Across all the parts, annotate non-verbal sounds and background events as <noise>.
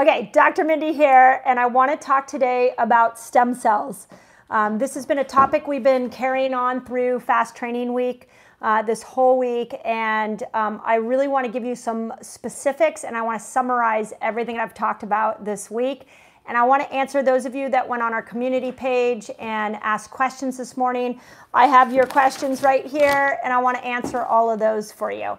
Okay, Dr. Mindy here, and I want to talk today about stem cells. Um, this has been a topic we've been carrying on through Fast Training Week uh, this whole week, and um, I really want to give you some specifics and I want to summarize everything I've talked about this week. And I want to answer those of you that went on our community page and asked questions this morning. I have your questions right here, and I want to answer all of those for you.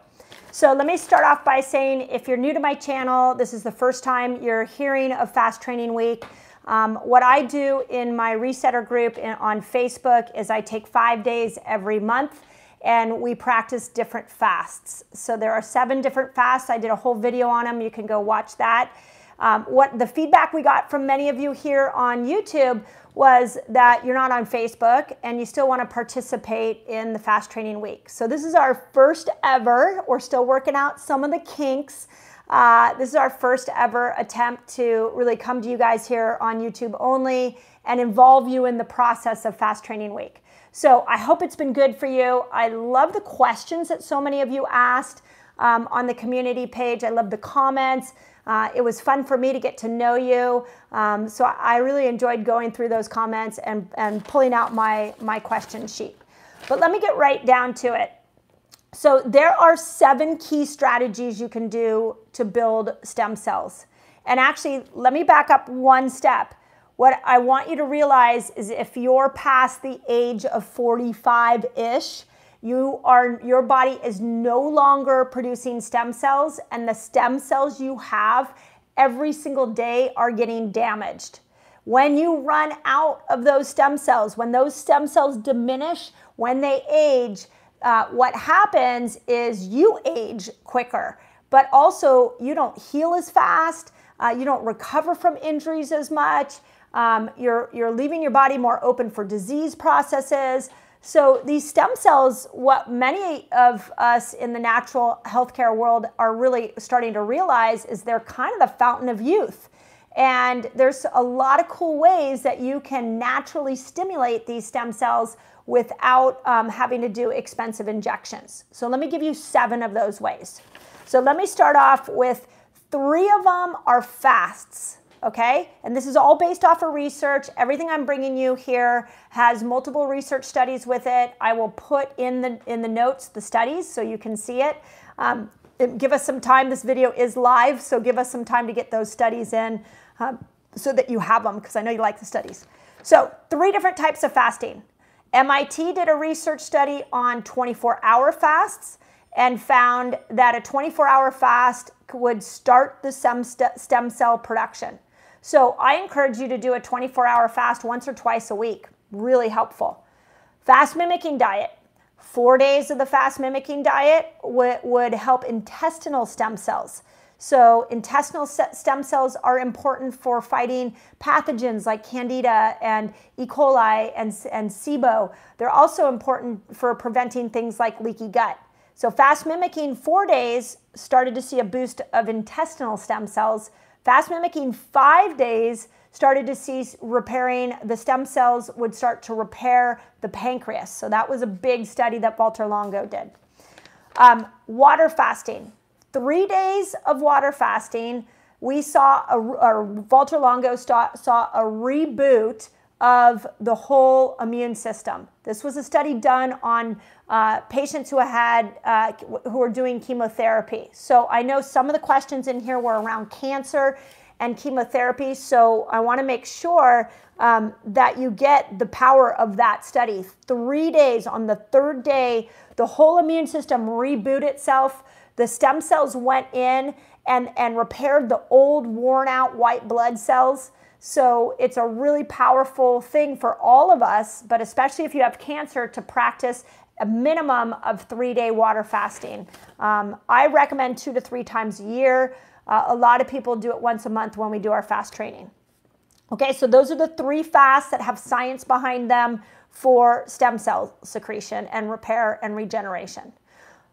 So let me start off by saying if you're new to my channel, this is the first time you're hearing of Fast Training Week. Um, what I do in my resetter group in, on Facebook is I take five days every month and we practice different fasts. So there are seven different fasts. I did a whole video on them. You can go watch that. Um, what the feedback we got from many of you here on YouTube was that you're not on Facebook and you still want to participate in the Fast Training Week. So this is our first ever, we're still working out some of the kinks. Uh, this is our first ever attempt to really come to you guys here on YouTube only and involve you in the process of Fast Training Week. So I hope it's been good for you. I love the questions that so many of you asked um, on the community page. I love the comments. Uh, it was fun for me to get to know you. Um, so I really enjoyed going through those comments and, and pulling out my, my question sheet. But let me get right down to it. So there are seven key strategies you can do to build stem cells. And actually, let me back up one step. What I want you to realize is if you're past the age of 45-ish, you are your body is no longer producing stem cells and the stem cells you have every single day are getting damaged. When you run out of those stem cells when those stem cells diminish when they age uh, what happens is you age quicker. But also you don't heal as fast uh, you don't recover from injuries as much um, you're, you're leaving your body more open for disease processes so these stem cells, what many of us in the natural healthcare world are really starting to realize is they're kind of the fountain of youth. And there's a lot of cool ways that you can naturally stimulate these stem cells without um, having to do expensive injections. So let me give you seven of those ways. So let me start off with three of them are fasts okay? And this is all based off of research. Everything I'm bringing you here has multiple research studies with it. I will put in the, in the notes the studies so you can see it. Um, give us some time. This video is live, so give us some time to get those studies in um, so that you have them because I know you like the studies. So three different types of fasting. MIT did a research study on 24-hour fasts and found that a 24-hour fast would start the stem cell production. So I encourage you to do a 24 hour fast once or twice a week. Really helpful. Fast mimicking diet. Four days of the fast mimicking diet would, would help intestinal stem cells. So intestinal stem cells are important for fighting pathogens like Candida and E. coli and, and SIBO. They're also important for preventing things like leaky gut. So fast mimicking four days started to see a boost of intestinal stem cells Fast mimicking five days started to see repairing the stem cells would start to repair the pancreas. So that was a big study that Valter Longo did. Um, water fasting. Three days of water fasting, we saw, a, or Valter Longo saw, saw a reboot of the whole immune system. This was a study done on uh, patients who had uh, who were doing chemotherapy. So I know some of the questions in here were around cancer and chemotherapy. So I want to make sure um, that you get the power of that study. Three days. On the third day, the whole immune system rebooted itself. The stem cells went in and and repaired the old, worn out white blood cells. So it's a really powerful thing for all of us, but especially if you have cancer, to practice a minimum of three day water fasting. Um, I recommend two to three times a year. Uh, a lot of people do it once a month when we do our fast training. Okay, so those are the three fasts that have science behind them for stem cell secretion and repair and regeneration.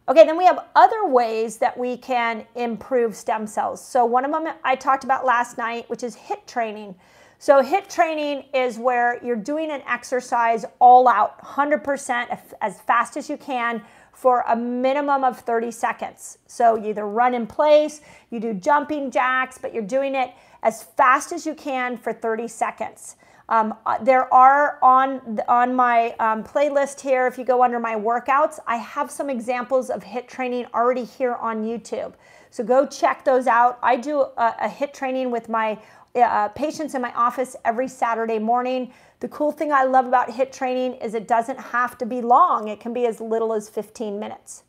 Okay, then we have other ways that we can improve stem cells. So one of them I talked about last night, which is HIIT training. So HIIT training is where you're doing an exercise all out, 100% as fast as you can for a minimum of 30 seconds. So you either run in place, you do jumping jacks, but you're doing it as fast as you can for 30 seconds. Um, uh, there are on on my um, playlist here. If you go under my workouts, I have some examples of HIIT training already here on YouTube. So go check those out. I do a, a HIIT training with my uh, patients in my office every Saturday morning. The cool thing I love about HIIT training is it doesn't have to be long. It can be as little as 15 minutes.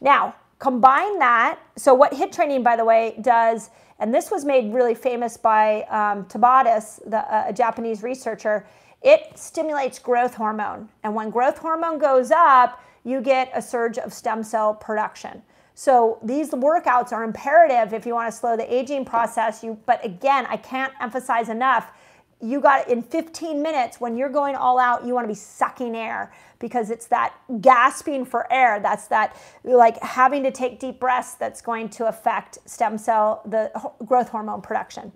Now, combine that. So what HIIT training, by the way, does and this was made really famous by um, the, uh, a Japanese researcher. It stimulates growth hormone. And when growth hormone goes up, you get a surge of stem cell production. So these workouts are imperative if you want to slow the aging process. You, but again, I can't emphasize enough you got in 15 minutes when you're going all out you want to be sucking air because it's that gasping for air that's that like having to take deep breaths that's going to affect stem cell the growth hormone production.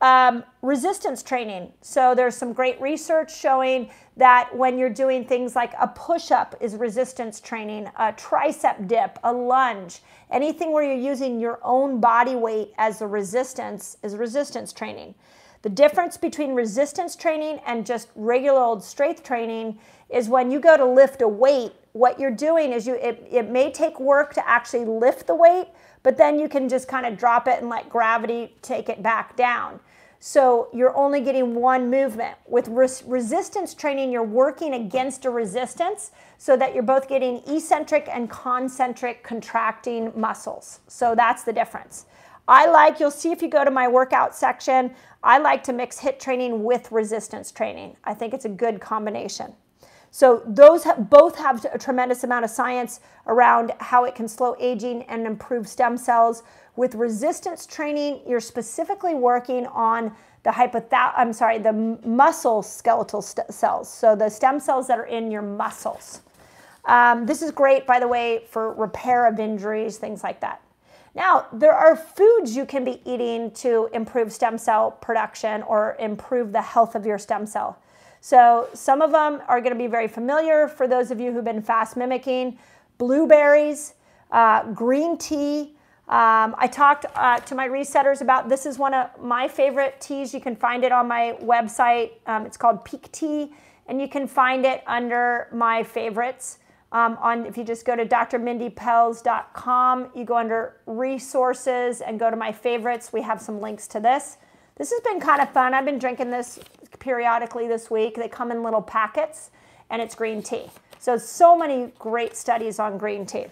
Um, resistance training. So there's some great research showing that when you're doing things like a push-up is resistance training a tricep dip a lunge anything where you're using your own body weight as a resistance is resistance training the difference between resistance training and just regular old strength training is when you go to lift a weight, what you're doing is you it, it may take work to actually lift the weight, but then you can just kind of drop it and let gravity take it back down. So you're only getting one movement. With res resistance training, you're working against a resistance so that you're both getting eccentric and concentric contracting muscles. So that's the difference. I like, you'll see if you go to my workout section, I like to mix HIIT training with resistance training. I think it's a good combination. So those have, both have a tremendous amount of science around how it can slow aging and improve stem cells. With resistance training, you're specifically working on the hypothal I'm sorry, the muscle skeletal cells. So the stem cells that are in your muscles. Um, this is great, by the way, for repair of injuries, things like that. Now, there are foods you can be eating to improve stem cell production or improve the health of your stem cell. So, some of them are going to be very familiar for those of you who've been fast mimicking blueberries, uh, green tea. Um, I talked uh, to my resetters about this is one of my favorite teas. You can find it on my website. Um, it's called Pique Tea, and you can find it under my favorites. Um, on if you just go to drmindypelz.com, you go under resources and go to my favorites. We have some links to this. This has been kind of fun. I've been drinking this periodically this week. They come in little packets and it's green tea. So, so many great studies on green tea.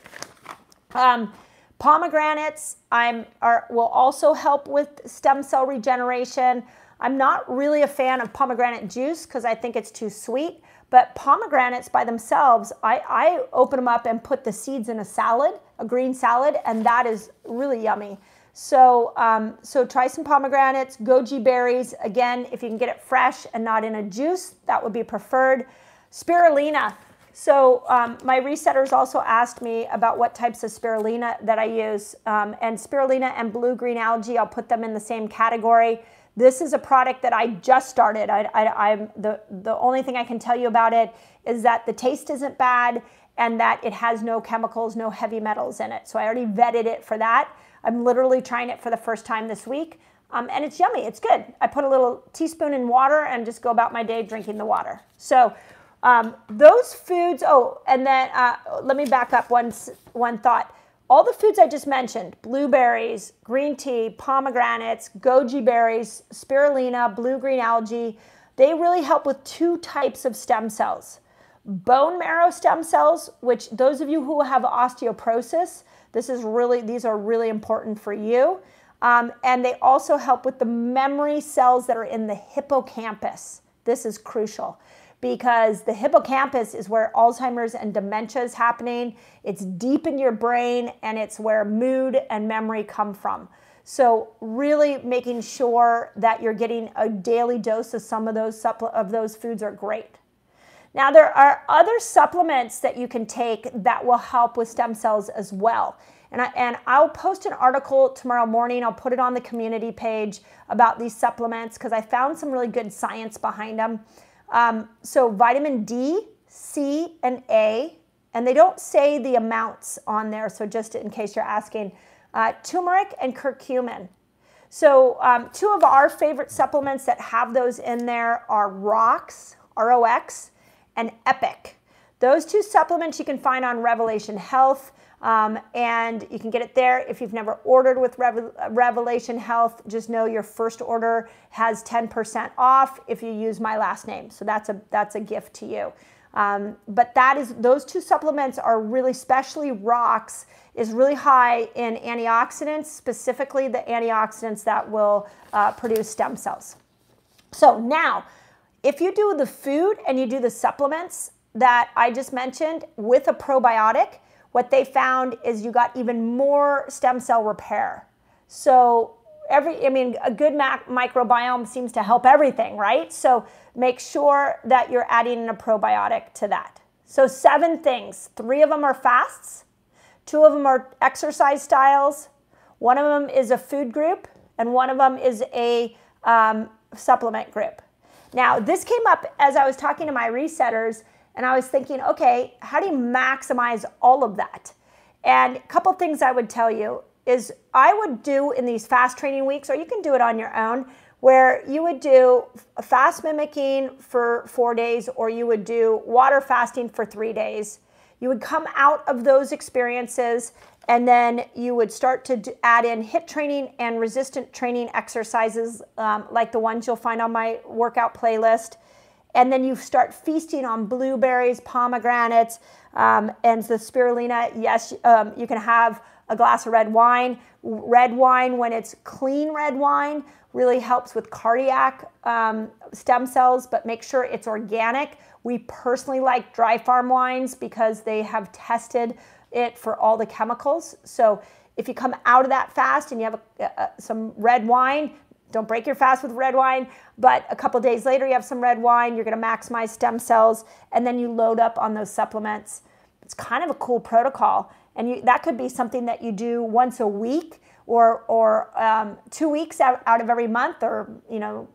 Um, pomegranates I'm, are, will also help with stem cell regeneration. I'm not really a fan of pomegranate juice because I think it's too sweet. But pomegranates by themselves, I, I open them up and put the seeds in a salad, a green salad, and that is really yummy. So, um, so try some pomegranates, goji berries. Again, if you can get it fresh and not in a juice, that would be preferred. Spirulina. So um, my resetters also asked me about what types of spirulina that I use. Um, and spirulina and blue-green algae, I'll put them in the same category. This is a product that I just started. I, I, I'm the, the only thing I can tell you about it is that the taste isn't bad and that it has no chemicals, no heavy metals in it. So I already vetted it for that. I'm literally trying it for the first time this week. Um, and it's yummy. It's good. I put a little teaspoon in water and just go about my day drinking the water. So um, those foods. Oh, and then uh, let me back up one one thought all the foods I just mentioned blueberries, green tea, pomegranates, goji berries, spirulina, blue green algae they really help with two types of stem cells bone marrow stem cells, which those of you who have osteoporosis, this is really these are really important for you. Um, and they also help with the memory cells that are in the hippocampus. This is crucial because the hippocampus is where Alzheimer's and dementia is happening. It's deep in your brain and it's where mood and memory come from. So really making sure that you're getting a daily dose of some of those of those foods are great. Now there are other supplements that you can take that will help with stem cells as well. And, I, and I'll post an article tomorrow morning. I'll put it on the community page about these supplements because I found some really good science behind them. Um, so vitamin D, C, and A and they don't say the amounts on there, so just in case you're asking, uh, turmeric and curcumin. So um, two of our favorite supplements that have those in there are ROX, R-O-X, and Epic. Those two supplements you can find on Revelation Health. Um, and you can get it there. If you've never ordered with Revelation Health, just know your first order has 10% off if you use my last name. So that's a that's a gift to you. Um, but that is those two supplements are really, especially ROX, is really high in antioxidants, specifically the antioxidants that will uh, produce stem cells. So now, if you do the food and you do the supplements that I just mentioned with a probiotic, what they found is you got even more stem cell repair. So every, I mean, a good microbiome seems to help everything, right? So make sure that you're adding a probiotic to that. So seven things. Three of them are fasts. Two of them are exercise styles. One of them is a food group, and one of them is a um, supplement group. Now, this came up as I was talking to my resetters and I was thinking, okay, how do you maximize all of that? And a couple things I would tell you is I would do in these fast training weeks, or you can do it on your own, where you would do fast mimicking for four days, or you would do water fasting for three days. You would come out of those experiences and then you would start to add in HIIT training and resistant training exercises um, like the ones you'll find on my workout playlist and then you start feasting on blueberries, pomegranates, um, and the spirulina. Yes, um, you can have a glass of red wine. Red wine, when it's clean red wine, really helps with cardiac um, stem cells, but make sure it's organic. We personally like dry farm wines because they have tested it for all the chemicals. So if you come out of that fast and you have a, some red wine, don't break your fast with red wine, but a couple days later you have some red wine, you're going to maximize stem cells, and then you load up on those supplements. It's kind of a cool protocol, and you, that could be something that you do once a week or or um, two weeks out, out of every month, or you know,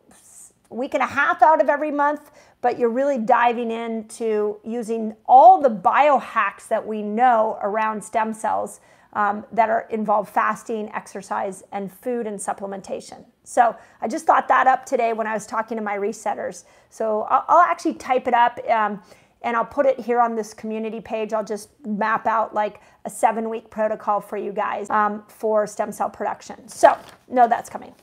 week and a half out of every month. But you're really diving into using all the biohacks that we know around stem cells um, that are involve fasting, exercise, and food and supplementation. So I just thought that up today when I was talking to my resetters. So I'll, I'll actually type it up um, and I'll put it here on this community page. I'll just map out like a seven week protocol for you guys um, for stem cell production. So no, that's coming.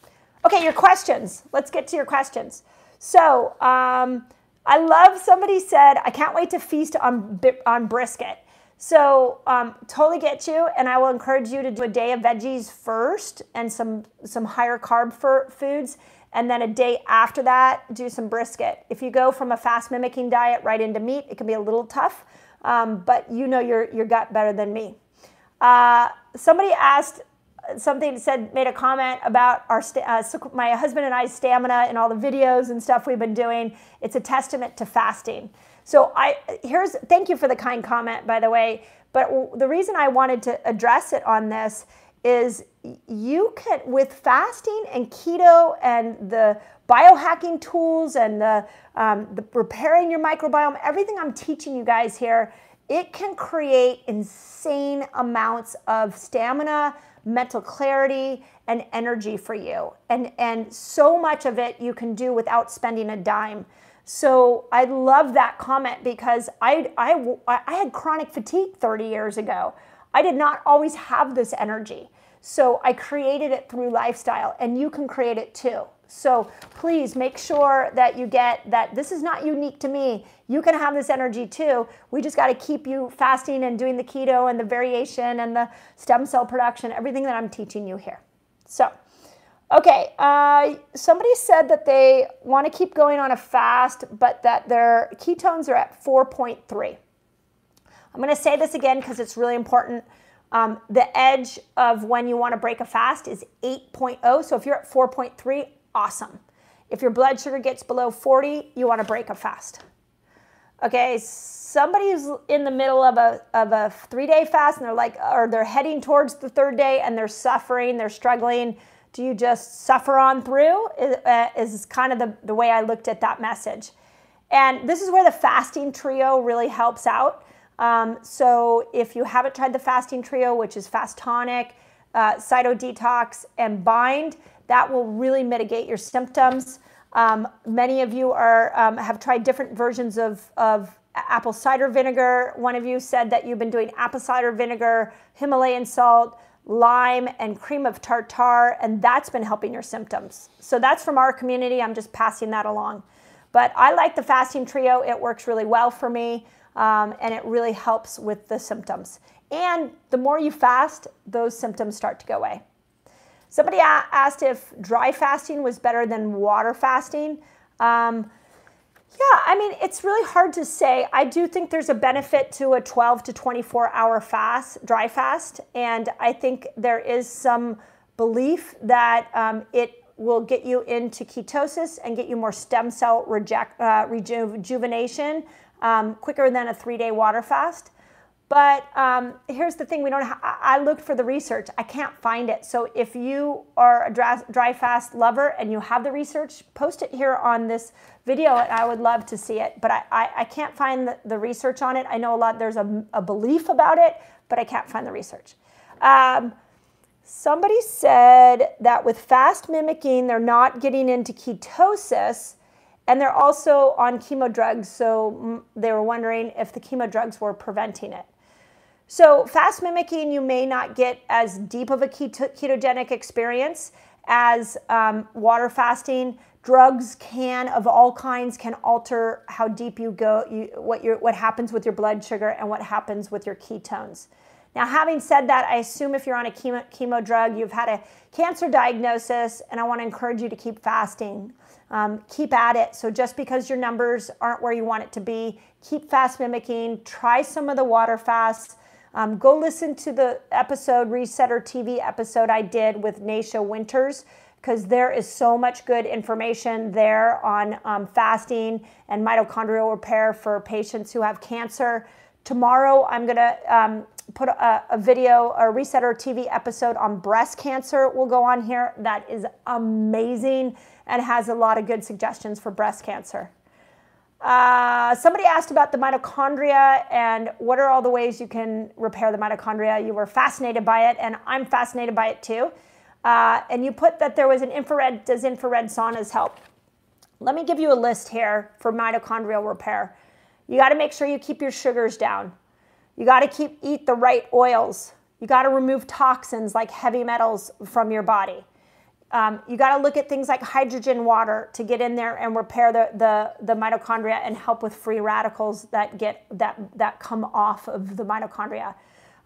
Okay, your questions. Let's get to your questions. So um, I love somebody said, I can't wait to feast on, on brisket. So um, totally get you, and I will encourage you to do a day of veggies first and some some higher carb foods, and then a day after that do some brisket. If you go from a fast mimicking diet right into meat, it can be a little tough, um, but you know your your gut better than me. Uh, somebody asked something said made a comment about our uh, my husband and I's stamina and all the videos and stuff we've been doing. It's a testament to fasting. So I here's thank you for the kind comment by the way, but the reason I wanted to address it on this is you can with fasting and keto and the biohacking tools and the, um, the repairing your microbiome, everything I'm teaching you guys here, it can create insane amounts of stamina, mental clarity, and energy for you. And, and so much of it you can do without spending a dime. So I love that comment because I, I, I had chronic fatigue 30 years ago. I did not always have this energy. So I created it through lifestyle, and you can create it too. So please make sure that you get that this is not unique to me. You can have this energy too. We just got to keep you fasting and doing the keto and the variation and the stem cell production, everything that I'm teaching you here. So, okay, uh, somebody said that they want to keep going on a fast, but that their ketones are at 4.3. I'm going to say this again because it's really important. Um, the edge of when you want to break a fast is 8.0. So if you're at 4.3, awesome. If your blood sugar gets below 40, you want to break a fast. Okay, somebody's in the middle of a, of a three day fast and they're like, or they're heading towards the third day and they're suffering, they're struggling. Do you just suffer on through? Is, uh, is kind of the, the way I looked at that message. And this is where the fasting trio really helps out. Um, so if you haven't tried the fasting trio, which is fast tonic, uh, cyto detox, and bind, that will really mitigate your symptoms. Um, many of you are um, have tried different versions of, of apple cider vinegar. One of you said that you've been doing apple cider vinegar, Himalayan salt, lime, and cream of tartar, and that's been helping your symptoms. So that's from our community. I'm just passing that along. But I like the fasting trio. It works really well for me, um, and it really helps with the symptoms. And the more you fast, those symptoms start to go away. Somebody asked if dry fasting was better than water fasting. Um, yeah, I mean, it's really hard to say. I do think there's a benefit to a 12 to 24 hour fast, dry fast. And I think there is some belief that um, it will get you into ketosis and get you more stem cell reject, uh, rejuvenation um, quicker than a three day water fast. But um, here's the thing: we don't. Ha- I looked for the research. I can't find it. So if you are a dry, dry fast lover and you have the research, post it here on this video, and I would love to see it. But I, I, I can't find the, the, research on it. I know a lot. There's a, a, belief about it, but I can't find the research. Um, somebody said that with fast mimicking, they're not getting into ketosis. And they're also on chemo drugs, so they were wondering if the chemo drugs were preventing it. So, fast mimicking, you may not get as deep of a keto- ketogenic experience as um, water fasting. Drugs can, of all kinds, can alter how deep you go, you, what, your, what happens with your blood sugar and what happens with your ketones. Now, having said that, I assume if you're on a chemo, chemo drug, you've had a cancer diagnosis, and I want to encourage you to keep fasting. Um, keep at it. So, just because your numbers aren't where you want it to be, keep fast mimicking. Try some of the water fasts. Um, go listen to the episode, Resetter TV episode I did with Nasha Winters, because there is so much good information there on um, fasting and mitochondrial repair for patients who have cancer. Tomorrow, I'm going to um, put a, a, video, a Resetter TV episode on breast cancer will go on here. That is amazing and has a lot of good suggestions for breast cancer. Uh, somebody asked about the mitochondria and what are all the ways you can repair the mitochondria. You were fascinated by it, and I'm fascinated by it too. Uh, and you put that there was an infrared, does infrared saunas help? Let me give you a list here for mitochondrial repair. You got to make sure you keep your sugars down. You got to keep eat the right oils. You got to remove toxins like heavy metals from your body. Um, you got to look at things like hydrogen water to get in there and repair the, the, the mitochondria and help with free radicals that get that that come off of the mitochondria.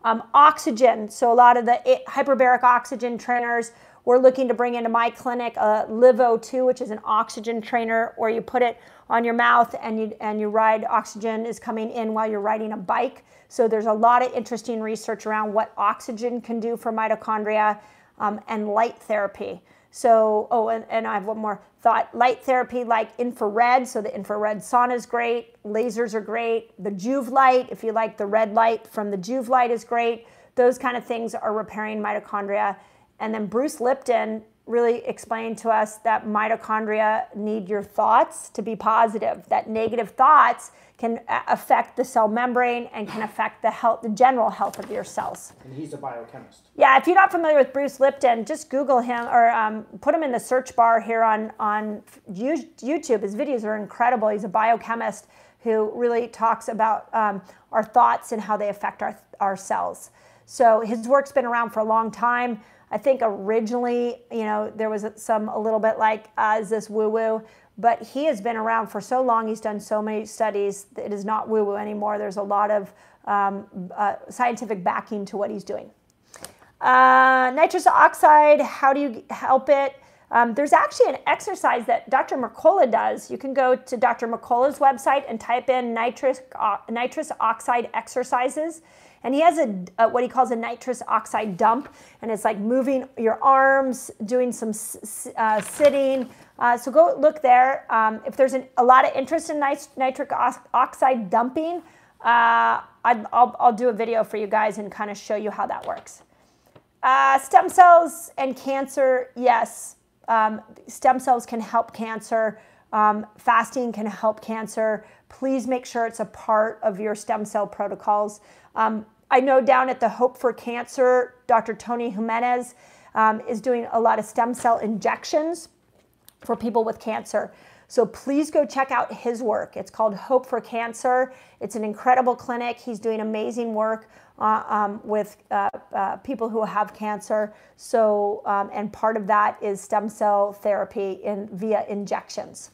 Um, oxygen. So a lot of the hyperbaric oxygen trainers we're looking to bring into my clinic a LiVO2, which is an oxygen trainer where you put it on your mouth and you and you ride oxygen is coming in while you're riding a bike. So there's a lot of interesting research around what oxygen can do for mitochondria um, and light therapy. So, oh, and, and I have one more thought. Light therapy like infrared. So the infrared sauna is great. Lasers are great. The Joovv light, if you like the red light from the Joovv light is great. Those kind of things are repairing mitochondria. And then Bruce Lipton really explained to us that mitochondria need your thoughts to be positive, that negative thoughts can affect the cell membrane and can affect the health, the general health of your cells. And he's a biochemist. Yeah, if you're not familiar with Bruce Lipton, just Google him or um, put him in the search bar here on on YouTube. His videos are incredible. He's a biochemist who really talks about um, our thoughts and how they affect our our cells. So his work's been around for a long time. I think originally, you know, there was some a little bit like, uh, is this woo woo? But he has been around for so long, he's done so many studies, it is not woo woo anymore. There's a lot of um, uh, scientific backing to what he's doing. Uh, nitrous oxide, how do you help it? Um, there's actually an exercise that Dr. Mercola does. You can go to Dr. Mercola's website and type in nitrous, uh, nitrous oxide exercises. And he has a, a, what he calls a nitrous oxide dump, and it's like moving your arms, doing some uh, sitting. Uh, so go look there. Um, if there's an, a lot of interest in nit- nitric oxide dumping, uh, i will do a video for you guys and kind of show you how that works. Uh, stem cells and cancer, yes, um, stem cells can help cancer. um, fasting can help cancer. Please make sure it's a part of your stem cell protocols. Um, I know down at the Hope for Cancer, Dr. Tony Jimenez um, is doing a lot of stem cell injections for people with cancer. So please go check out his work. It's called Hope for Cancer. It's an incredible clinic. He's doing amazing work uh, um, with uh, uh, people who have cancer. So, um, and part of that is stem cell therapy in via injections.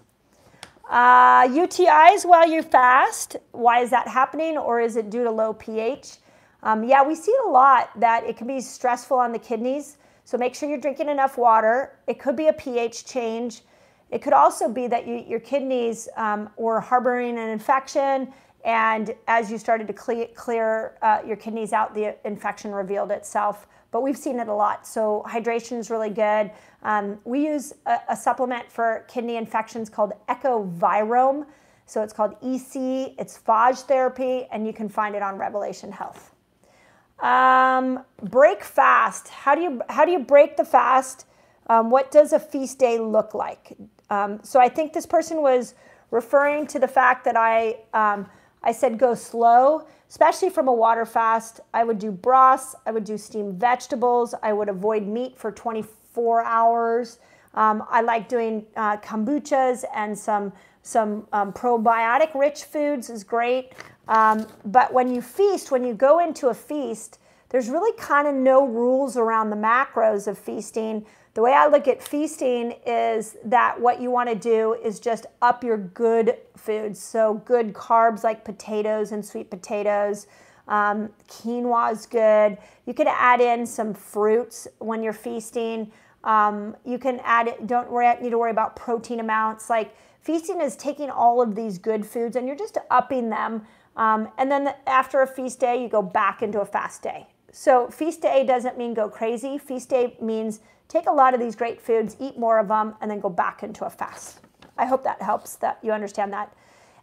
UTIs uh, while you fast. Why is that happening, or is it due to low pH? Um, yeah, we see a lot that it can be stressful on the kidneys. So make sure you're drinking enough water. It could be a pH change. It could also be that you, your kidneys um, were harboring an infection, and as you started to clear, clear uh, your kidneys out, the infection revealed itself. But we've seen it a lot. So hydration is really good. Um, we use a, a, supplement for kidney infections called Ecovirome. So it's called EC. It's phage therapy, and you can find it on Revelation Health. Um, break fast. How do you how do you break the fast? Um, what does a feast day look like? Um, so I think this person was referring to the fact that I, um, I said go slow, especially from a water fast. I would do broths, I would do steamed vegetables, I would avoid meat for 24 hours. Um, I like doing uh, kombuchas and some, some um, probiotic rich foods is great. Um, but when you feast, when you go into a feast, there's really kind of no rules around the macros of feasting. The way I look at feasting is that what you want to do is just up your good foods. So, good carbs like potatoes and sweet potatoes. Um, quinoa is good. You can add in some fruits when you're feasting. Um, you can add it, don't worry, need to worry about protein amounts. Like feasting is taking all of these good foods and you're just upping them. Um, and then after a feast day, you go back into a fast day. So feast day doesn't mean go crazy. Feast day means take a lot of these great foods, eat more of them, and then go back into a fast. I hope that helps that you understand that.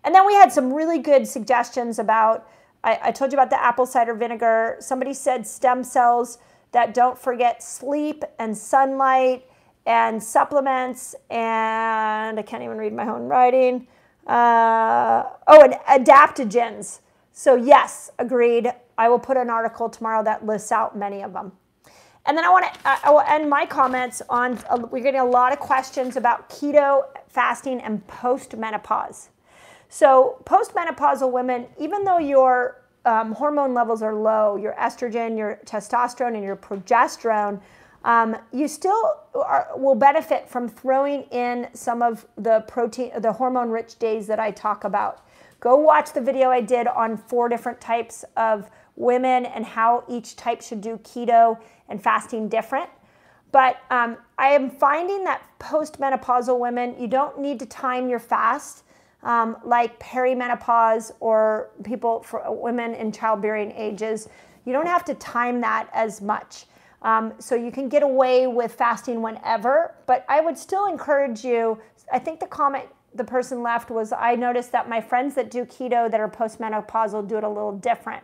And then we had some really good suggestions about, I, I told you about the apple cider vinegar. Somebody said stem cells that don't forget sleep and sunlight and supplements and I can't even read my own writing. Uh, oh, and adaptogens. So yes, agreed. I will put an article tomorrow that lists out many of them. And then I want to I will end my comments on uh, we're getting a lot of questions about keto fasting and postmenopause. So postmenopausal women, even though your um, hormone levels are low, your estrogen, your testosterone, and your progesterone, um, you still are, will benefit from throwing in some of the protein, the hormone-rich days that I talk about. Go watch the video I did on four different types of women and how each type should do keto and fasting different. But um, I am finding that postmenopausal women, you don't need to time your fast um, like perimenopause or people for women in childbearing ages. You don't have to time that as much. Um, so you can get away with fasting whenever, but I would still encourage you. I think the comment the person left was I noticed that my friends that do keto that are postmenopausal do it a little different.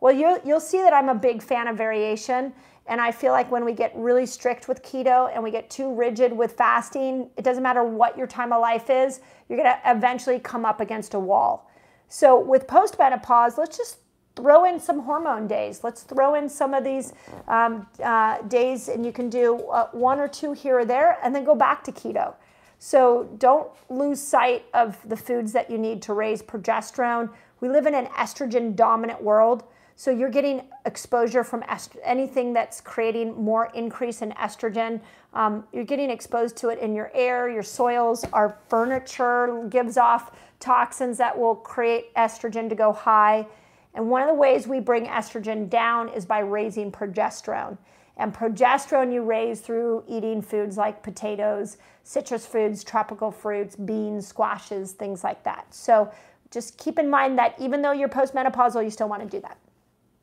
Well, you'll, you'll see that I'm a big fan of variation. And I feel like when we get really strict with keto and we get too rigid with fasting, it doesn't matter what your time of life is, you're going to eventually come up against a wall. So with postmenopause, let's just throw in some hormone days. Let's throw in some of these um, uh, days, and you can do uh, one or two here or there, and then go back to keto. So don't lose sight of the foods that you need to raise progesterone. We live in an estrogen dominant world. So you're getting exposure from anything that's creating more increase in estrogen. Um, you're getting exposed to it in your air, your soils. Our furniture gives off toxins that will create estrogen to go high. And one of the ways we bring estrogen down is by raising progesterone. And progesterone you raise through eating foods like potatoes, citrus foods, tropical fruits, beans, squashes, things like that. So just keep in mind that even though you're postmenopausal, you still want to do that.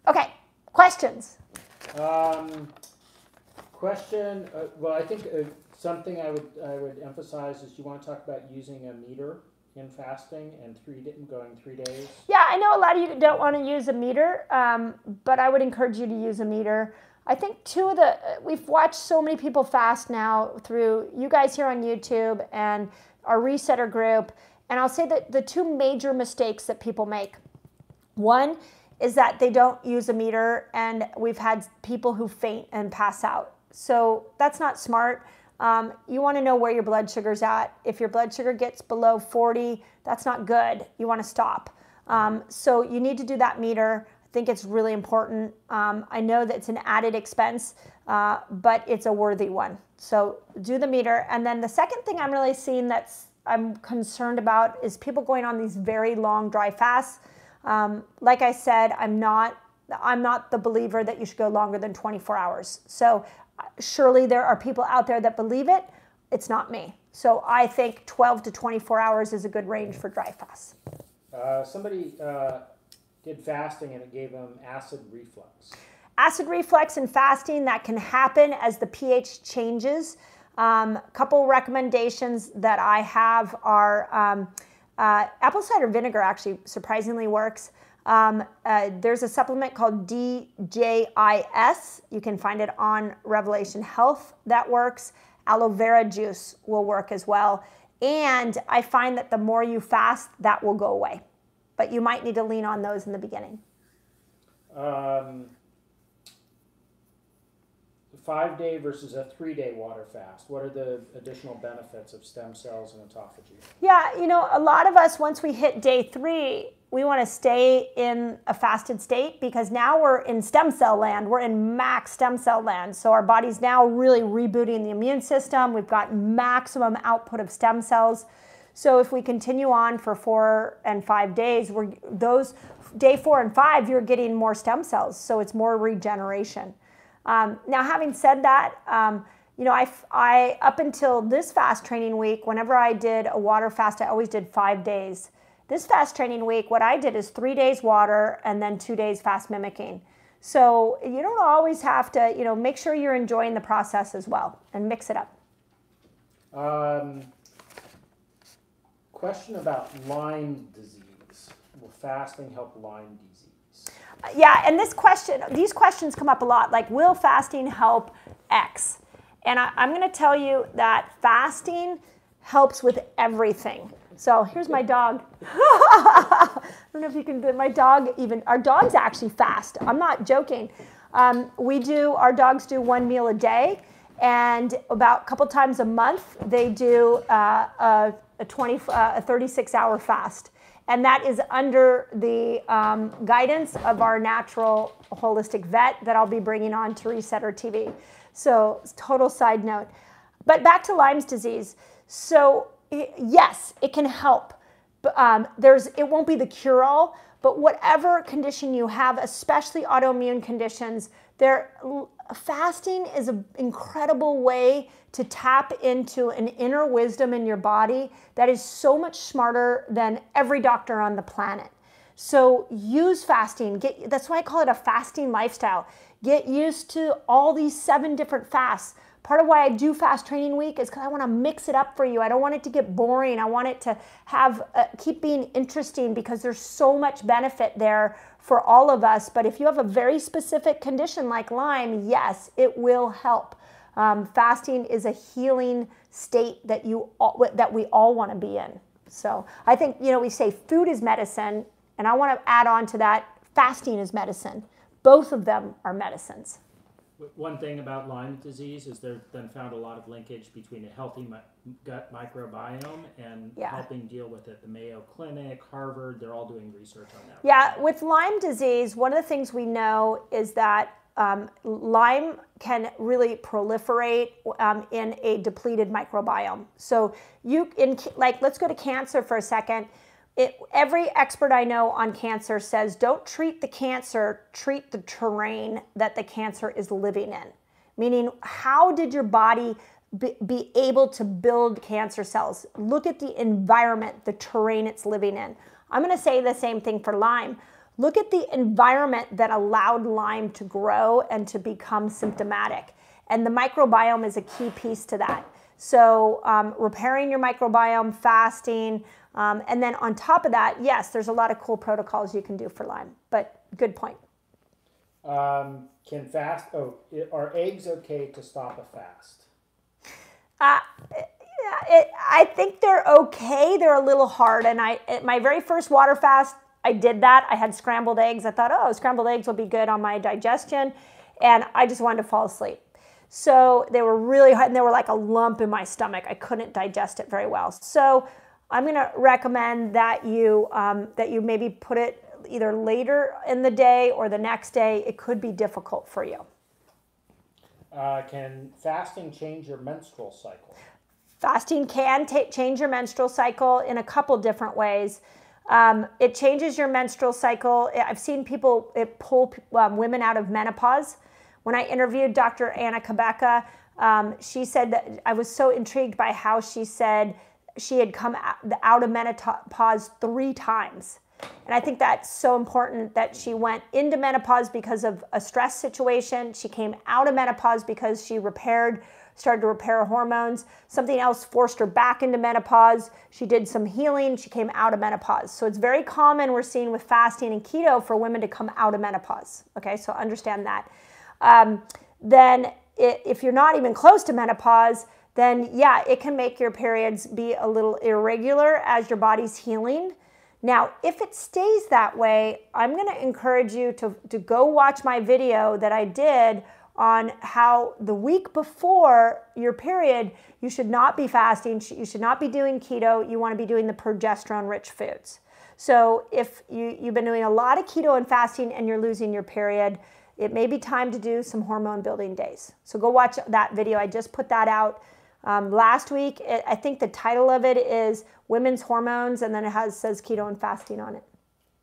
Okay, questions? Um, question, uh, well, I think uh, something I would, I would emphasize is you want to talk about using a meter in fasting and three going three days. Yeah, I know a lot of you don't want to use a meter, um, but I would encourage you to use a meter. I think two of the we've watched so many people fast now through you guys here on YouTube and our resetter group, and I'll say that the two major mistakes that people make. One is that they don't use a meter, and we've had people who faint and pass out. So that's not smart. Um, you want to know where your blood sugar's at. If your blood sugar gets below 40, that's not good. You want to stop. Um, so you need to do that meter. I think it's really important. Um, I know that it's an added expense, uh, but it's a worthy one. So do the meter. And then the second thing I'm really seeing that's I'm concerned about is people going on these very long dry fasts. Um, like I said, I'm not I'm not the believer that you should go longer than 24 hours. So surely there are people out there that believe it. It's not me. So I think 12 to 24 hours is a good range for dry fast. Uh, somebody uh, did fasting and it gave them acid reflux. Acid reflux and fasting that can happen as the pH changes. A um, couple recommendations that I have are um, uh, apple cider vinegar actually surprisingly works. Um, uh, there's a supplement called DJIS. You can find it on Revelation Health that works. Aloe vera juice will work as well. And I find that the more you fast, that will go away. But you might need to lean on those in the beginning. Um, five day versus a three day water fast. What are the additional benefits of stem cells and autophagy? Yeah, you know, a lot of us, once we hit day three, we want to stay in a fasted state because now we're in stem cell land. We're in max stem cell land. So our body's now really rebooting the immune system. We've got maximum output of stem cells. So if we continue on for four and five days, we're those day four and five, you're getting more stem cells. So it's more regeneration. Um, now, having said that, um, you know, I, I up until this fast training week, whenever I did a water fast, I always did five days. This fast training week, what I did is three days water and then two days fast mimicking. So you don't always have to, you know, make sure you're enjoying the process as well and mix it up. Um, question about Lyme disease. Will fasting help Lyme disease? Yeah, and this question, these questions come up a lot. Like, will fasting help X? And I, I'm going to tell you that fasting helps with everything. So here's my dog. <laughs> I don't know if you can, do my dog even, our dogs actually fast. I'm not joking. Um, we do, our dogs do one meal a day, and about a couple times a month, they do uh, a, a, 20, uh, a 36 hour fast. And that is under the um, guidance of our natural holistic vet that I'll be bringing on to reset Resetter TV. So, total side note. But back to Lyme's disease. So, yes, it can help. But, um, there's, it won't be the cure all, but whatever condition you have, especially autoimmune conditions, there, fasting is an incredible way to tap into an inner wisdom in your body that is so much smarter than every doctor on the planet. So use fasting. Get, that's why I call it a fasting lifestyle. Get used to all these seven different fasts. Part of why I do fast training week is because I want to mix it up for you. I don't want it to get boring. I want it to have uh, keep being interesting because there's so much benefit there for all of us. But if you have a very specific condition like Lyme, yes, it will help. Um, fasting is a healing state that you all, that we all want to be in. So I think you know we say food is medicine, and I want to add on to that fasting is medicine. Both of them are medicines. One thing about Lyme disease is they've been found a lot of linkage between a healthy mi- gut microbiome and Yeah. helping deal with it. The Mayo Clinic, Harvard, they're all doing research on that. Yeah, with Lyme disease, one of the things we know is that um, Lyme can really proliferate um, in a depleted microbiome. So you in like let's go to cancer for a second. It, every expert I know on cancer says don't treat the cancer, treat the terrain that the cancer is living in. Meaning, how did your body be, be able to build cancer cells? Look at the environment, the terrain it's living in. I'm going to say the same thing for Lyme. Look at the environment that allowed Lyme to grow and to become symptomatic. And the microbiome is a key piece to that. So, um, repairing your microbiome, fasting, um, and then on top of that, yes, there's a lot of cool protocols you can do for Lyme. But good point. Um, can fast? Oh, are eggs okay to stop a fast? Uh, it, I think they're okay. They're a little hard. And I, at my very first water fast, I did that. I had scrambled eggs. I thought, oh, scrambled eggs will be good on my digestion. And I just wanted to fall asleep. So they were really hard and they were like a lump in my stomach. I couldn't digest it very well. So I'm going to recommend that you, um, that you maybe put it either later in the day or the next day. It could be difficult for you. Uh, can fasting change your menstrual cycle? Fasting can change your menstrual cycle in a couple different ways. Um, it changes your menstrual cycle. I've seen people it pull um, women out of menopause. When I interviewed Dr. Anna Cabeca, um, she said that I was so intrigued by how she said she had come out of menopause three times. And I think that's so important that she went into menopause because of a stress situation. She came out of menopause because she repaired, started to repair hormones. Something else forced her back into menopause. She did some healing. She came out of menopause. So it's very common we're seeing with fasting and keto for women to come out of menopause. Okay, so understand that. Um, then if you're not even close to menopause, then yeah, it can make your periods be a little irregular as your body's healing. Now, if it stays that way, I'm to encourage you to, to go watch my video that I did on how the week before your period, you should not be fasting, you should not be doing keto, you want to be doing the progesterone rich foods. So, if you, you've been doing a lot of keto and fasting and you're losing your period, it may be time to do some hormone building days. So, go watch that video. I just put that out um, last week. It, I think the title of it is women's hormones, and then it has says keto and fasting on it.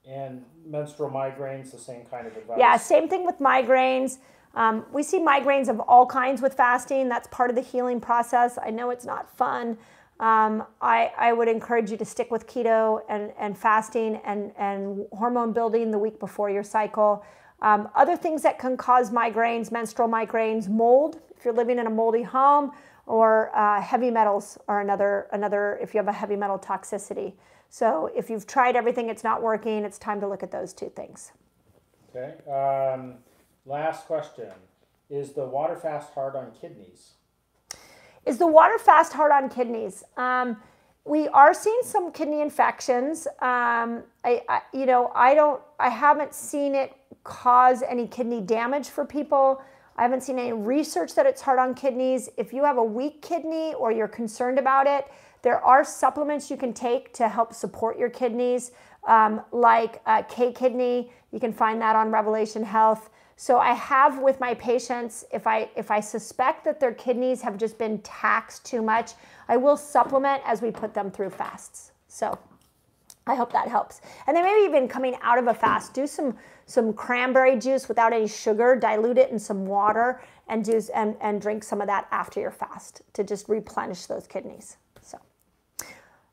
And menstrual migraines, the same kind of advice. Yeah, same thing with migraines. Um, we see migraines of all kinds with fasting. That's part of the healing process. I know it's not fun. Um, I, I would encourage you to stick with keto and, and fasting and, and hormone building the week before your cycle. Um, other things that can cause migraines, menstrual migraines, mold, if you're living in a moldy home, or uh, heavy metals are another another if you have a heavy metal toxicity. So if you've tried everything, it's not working. It's time to look at those two things. Okay. Um, last question: Is the water fast hard on kidneys? Is the water fast hard on kidneys? Um, we are seeing some kidney infections. Um, I, I, you know, I don't, I haven't seen it cause any kidney damage for people. I haven't seen any research that it's hard on kidneys. If you have a weak kidney or you're concerned about it, there are supplements you can take to help support your kidneys, um, like uh, K Kidney. You can find that on Revelation Health. So I have with my patients, if I if I suspect that their kidneys have just been taxed too much, I will supplement as we put them through fasts. So I hope that helps. And then maybe even coming out of a fast, do some some cranberry juice without any sugar, dilute it in some water, and do and, and drink some of that after your fast to just replenish those kidneys. So,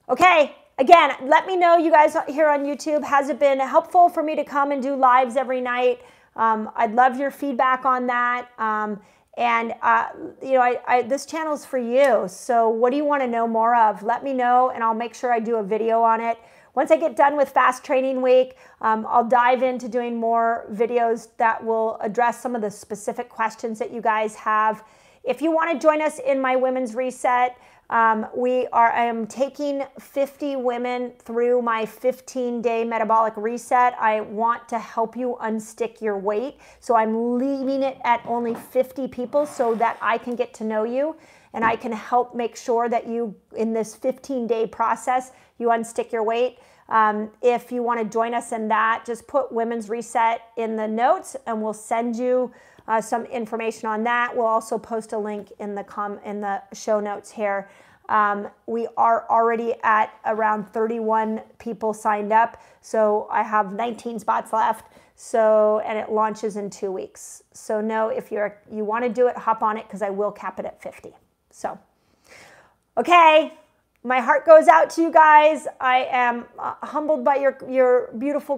okay. Again, let me know, you guys here on YouTube, has it been helpful for me to come and do lives every night? Um, I'd love your feedback on that. Um, and uh, you know, I, I, this channel is for you. So, what do you want to know more of? Let me know, and I'll make sure I do a video on it. Once I get done with Fast Training Week, um, I'll dive into doing more videos that will address some of the specific questions that you guys have. If you want to join us in my Women's Reset, um, we are. I am taking 50 women through my 15-day metabolic reset. I want to help you unstick your weight, so I'm leaving it at only 50 people so that I can get to know you and I can help make sure that you, in this 15-day process, you unstick your weight. Um, if you want to join us in that, just put Women's Reset in the notes and we'll send you uh, some information on that. We'll also post a link in the com in the show notes here. Um, we are already at around 31 people signed up, so I have 19 spots left. So and it launches in two weeks. So no, if you're you want to do it, hop on it because I will cap it at 50. So, okay my heart goes out to you guys. I am uh, humbled by your, your beautiful.